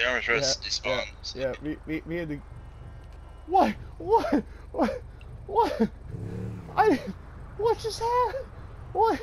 the armor's rest Yeah, despawn. Yeah, me, me, me and the. What? What? What? What? I. What just happened? What?